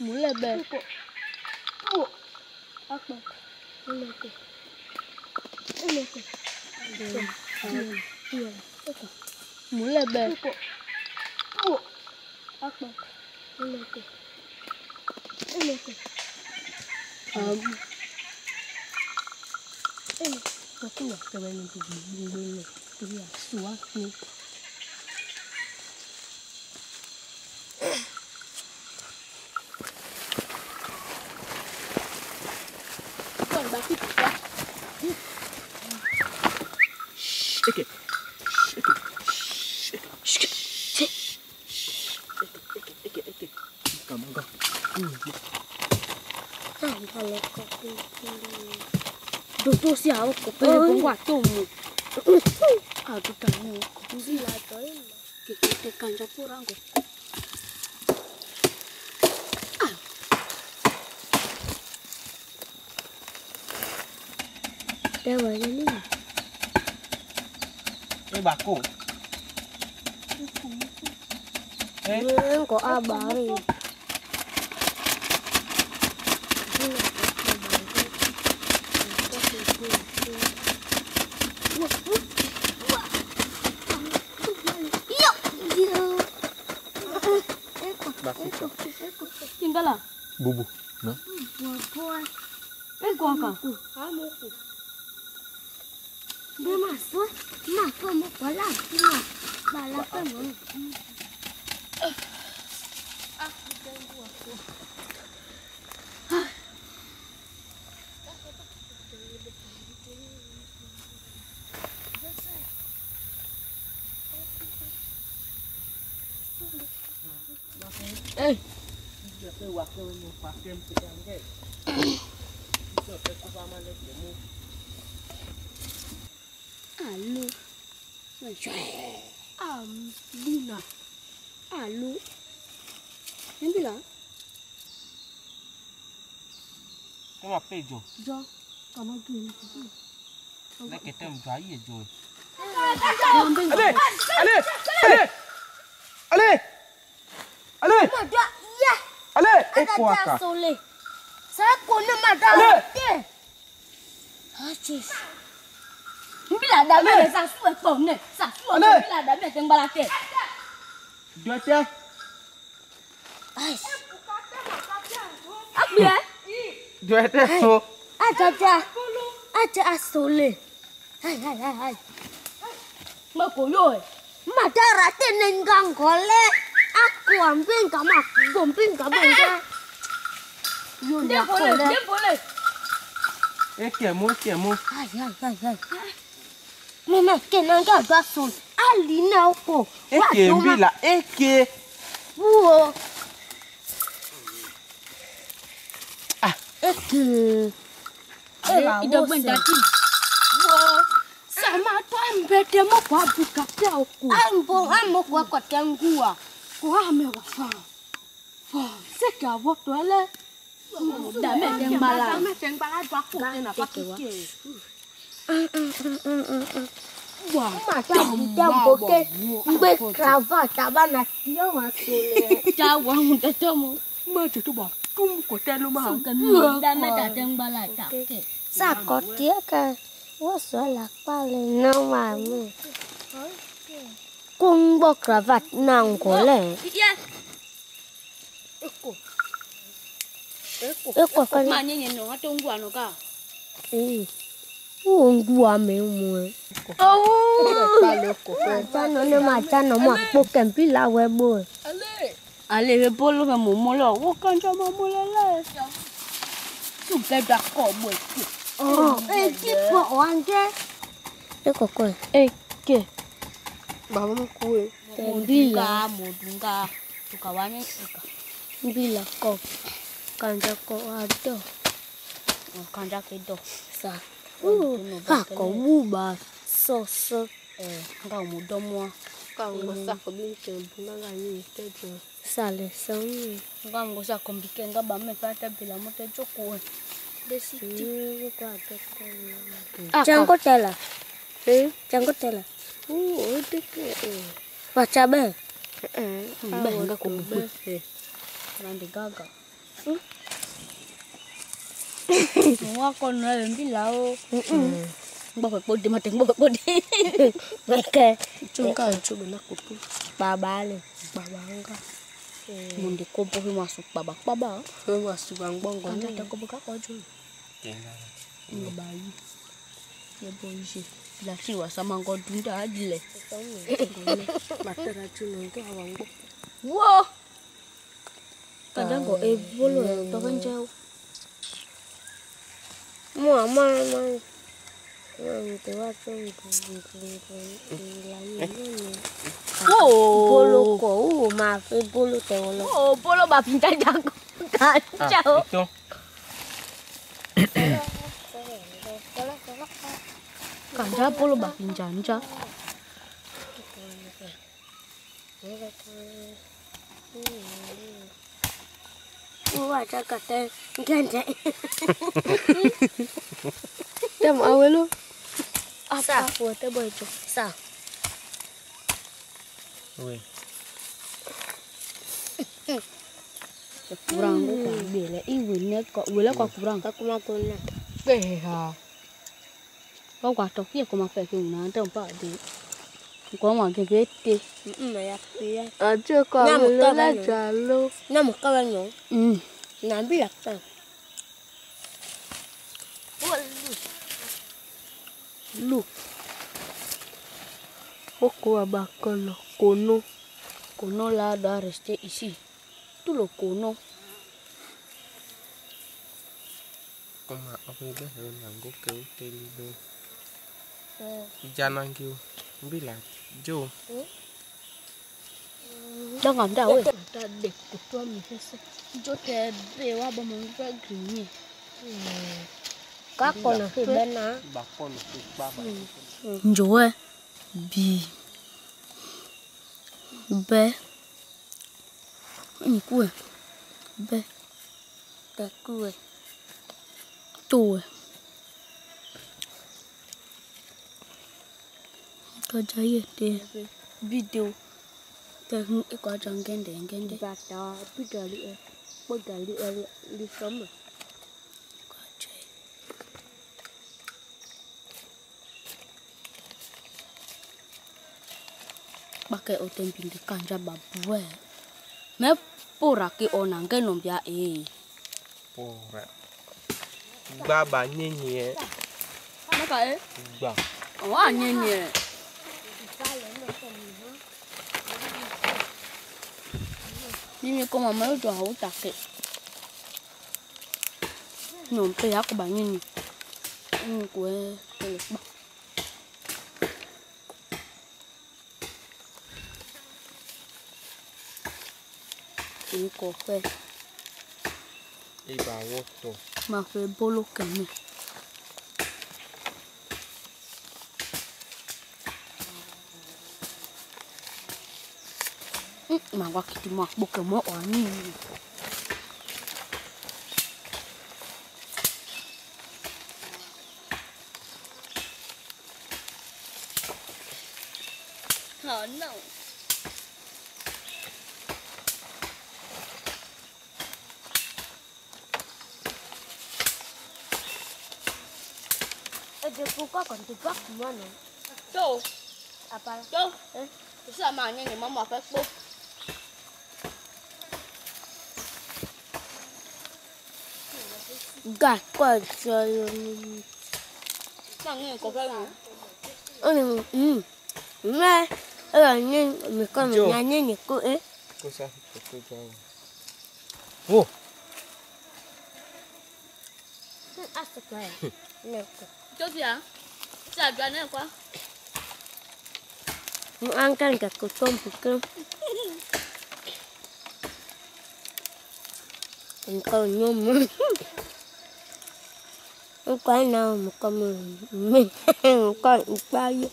Mulai bel. Aku. Aku. Mulai ke. Mulai ke. Mulai bel. Aku. Aku. Mulai ke. Mulai ke. Um. Ini. Aku nak kawin untuk bini bini. Dia suami. Eke. Eke. Eke. Eke. Eke. Kamu enggak. Đồ xí áo của tôi cũng quả tôm một. À, tôi cảm ơn. Cũng gì là tới. Cái cái cái càng cho cô răng của. Đây vào đây đi. Eh, baku. Eh, Em có a rồi. baku kah? Tinggal lah. Bubu. No? Eh, gua kan. Dia masuk, masuk mau balap, balap, balap kan mau. Eh, Dia tu waktu ni pakai macam ni. Kita tu sama ni demo. alo. Am, Luna. Alo. Yang bilang, Kau apa jo? Jo, kamu gini. Nak kita menjaya jo. Jangan pengen. Ale! Ale! Ale! Ale! Ale! Ada, iya, Ale! Eh, ada kau akak. soleh. Saya kena mata. Ale! Acis. Bila ada satu ekor ni, satu ekor Ale! bila dah ada tembak laki. Dua tiang. Ais. Apa ya? Dua tiang. So, Ada, ada. Ada soleh. Hai, hai, hai, hai. Mak koyo. Mata rata nenggang kole. Aku ambil kamu, aku ambil kamu enggak. Yo, Dia boleh, dia boleh. eh, kiamu, kiamu. Hai, hai, hai, hai. Mene kenan gen gwa son, ali na oko. Eke mbi la, eke. Wou. Ah. Eke. Ewa wose. Wou. Sama to ambete moko abuka pia oko. Ambo amoko akote nguwa. Kwa ame wafaa. Wou. Seke awoto ele. Mou dame den bala. Dame den bala dwa kote na pakike. Wou. Lah. Aku kena pakai. Wah, Mata kita boke. Mbe kravat tabana dia masule. jawab muda temu. Macam tu bah. Kum kau terlalu mahal. Dah ada tembak lah. Tak. Sako dia kan. Wo sola pale na mami. Kung bo kravat nang kole. Ya. Eko kan. Mana ni no? Tunggu anu kah? Eh. Wo ngua me mo. Oh. Macano ne macano ma poken pila we bo. Ale we bolo me momo lo. Wo kan sama momo le. Tu beda ko mo. Oh, eh tipo wanje. Eko ko. Eh, ke. Bawa mu kue. Modunga, modunga. Tukawane ika. Bila ko. Kanja ko ado. Kanja kedo. Sa. Uh, ha ko wuba. So so. Eh, nga mudomo. Kau masak kau bincang bunga lagi tejo. Sale songi. Nga ngosa kombike nga ba me pata bila mo te joko. Desi. Jangan tela. Eh, jangan tela. Oh, dek. Baca be. Mbè nga ko mo. Rande gaga. Mo ko na len bi lao. Ba phải bodi mà tính ba bodi. Meke. Chung ka chu na ko tu. Baba le. Baba nga. Mun di ko po masuk babak baba. masuk bang bong Kan ta ko ba ko chu. Kaya na. Nga bayi. Ya boy La si wa sama ko dunda adile. Bata racun itu awang bong. Wow. Kadang kok e bolo ya, bahkan jauh. Mua ma ma. Mang tua tu Wow. bolo ko ma fe bolo te wala. Oh, bolo ba pintar jago. Kan jauh. Itu. Kan jauh bolo ba pintar jauh. Mua cha ka te gente. Jam awal lu. Sa. Apa te boy tu? Sa. Weh. Kurang tu kan bila ibu ni kok bila kok kurang. Ka kuma ko na. Beh ha. Kau kau tu kia kau makan kau nak tempat di. Kau makan bete. Mm ya ya. Aja kau Nama kau bila mana? jalo. Na mo ka ba no? Hmm. Na bi lak ta. Lu. Oko abakalo kono. Kono la da reste ici. Tu lo kono. Koma apa itu? Nanggu kau telu. Jangan kau. Bila jo. Đang ngắm đâu ấy? Ta để của tôi mình sẽ sẽ cho thế về qua bao món ra gửi Ka ko na fi ben na. Bakon itu baba. Njoi bi be nkue be Ta ku e. tue cái trái gì đi video ta không ít quá trong cái đèn cái đấy Ba ta bi da li e. Bo da li e li som. quá trái pakai o temping di kanja babue me pura ki onang ke nombia e Pora. Baba nyenye. maka e Ba. wa nyenye Mimi kama mmoja hautaki. No, mpe yako ba nini? Mimi kwe teleba. Iko kwe. Iba woto. Ma fe bolo kemi. Mà qua kiti mo boke mo oni. Oh no. E de ku ka kon tu pak mo no. Đâu? Apa? Đâu? Sao mà nhanh thì mama phải bốc. So yo. Sao nghe có cái. Me. E ni mi ko mi Jo. na ni ni ku e. Kau sah kau jauh. Oh. Asa ka. Ne ko. Chỗ gì à? Sao cho nên quá? Mu an kan ka ku tom pu nào một con mình mình Ang ko na mu ko mu. Mi. Ko pa yo.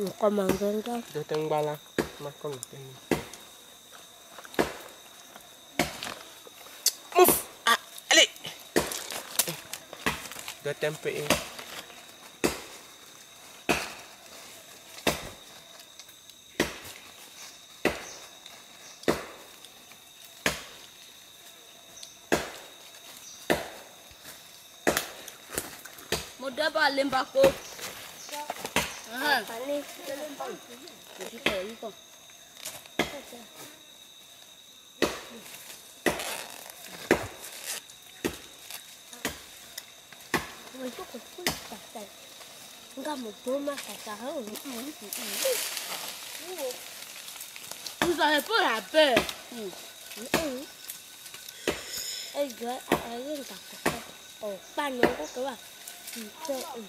Mu ko mangan ka. Datang bala. Makan. Move. Ah, ali Dah tempe một đứa bà lên bà cô à Phải đi. để một chút chặt chặt. Có một chút mà chặt chặt hơn. giờ là bữa là bê ừ Ừ. Ê, gỡ à, à, lên chặt chặt. Ồ, ba nhóm có cái bà. Ừ, chơi, ừ.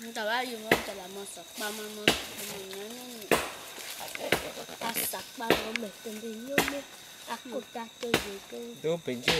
chúng ta đã dùng nó là một sọc ba mươi một mình nhớ nhớ Ta sạc ba nhóm mệt tình tak tahu juga. Itu baju.